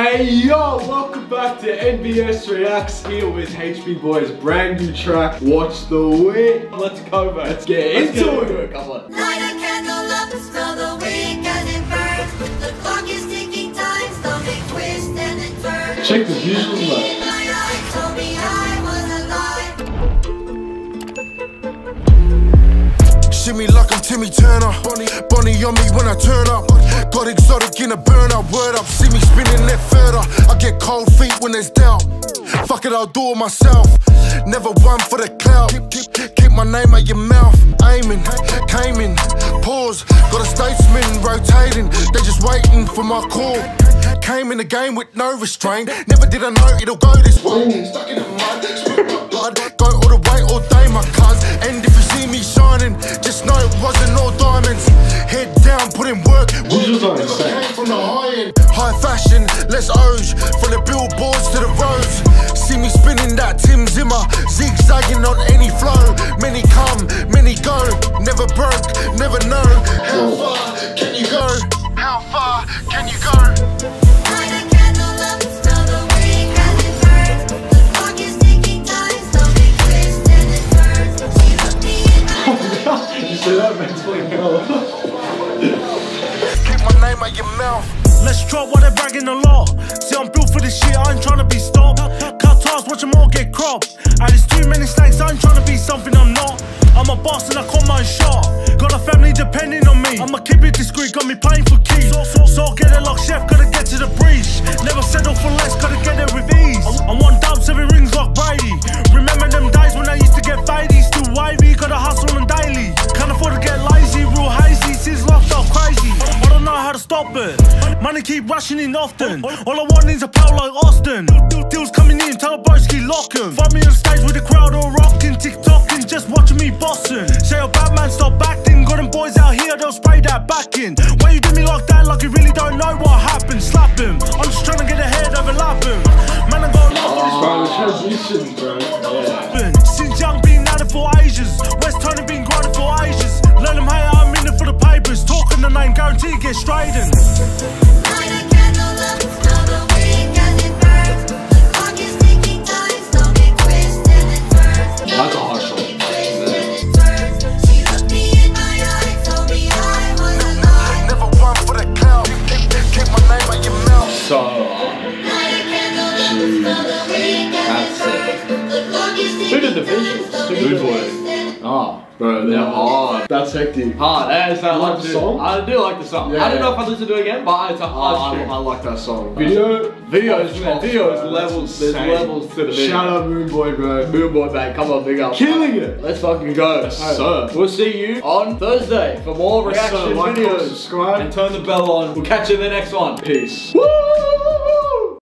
Hey yo, welcome back to NBS Reacts here with HP Boyz brand new track, Watch the Wick. Let's go, man. Let's get Let's into get it. it, come on. Light a candle up and smell the wind as it burns. The clock is ticking time, stomach twist and it turns. Check the visuals, man. My eyes told me Timmy Turner. Bonnie, on me when I turn up. Got exotic in a burner. Word up, see me spinning it further. I get cold feet when there's doubt. Fuck it, I'll do it myself. Never one for the clout. Keep, my name out your mouth. Aiming, came in. Pause. Got a statesman rotating. They just waiting for my call. Came in the game with no restraint. Never did I know it'll go this way. Stuck in the mud, Keep my name out your mouth. Let's drop while they're bragging a lot. See, I'm built for this shit, I ain't trying to be stopped. Cut ties, watch them all get cropped. And there's too many snakes, I ain't trying to be something I'm not. I'm a boss and I call my shot. Got a family depending on me. I'ma keep it discreet, got me playing for keys. So, so, so get it locked, chef, gotta get stop it. Money keep rushing in often. All I want is a pal like Austin. Deals coming in, tell broski lock 'em. Find me on stage with the crowd all rocking, TikToking, just watching me bossing. Say a Batman, stop acting. Got them boys out here, they'll spray that back in. Why you do me like that, like you really don't know what happened? Slap him. I'm just trying to get ahead, overlap him. Man, going off on Bro, the transition, bro. Yeah. Talking the guarantee get straightened. Oh, bro, they're hard. That's hectic. hard. That is I like like the song? I do like the song. Yeah. I don't know if I listen to it again, but it's a Oh, I. I like that song. Video, Videos, top, videos, levels, there's levels to the video. Shout out Moonboy, bro. Boom boy, mate. Come on, big up. Killing it. Let's fucking go. Yes, sir. We'll see you on Thursday for more Yes, reaction Like, videos. subscribe. And turn the bell on. We'll catch you in the next one. Peace. Woo!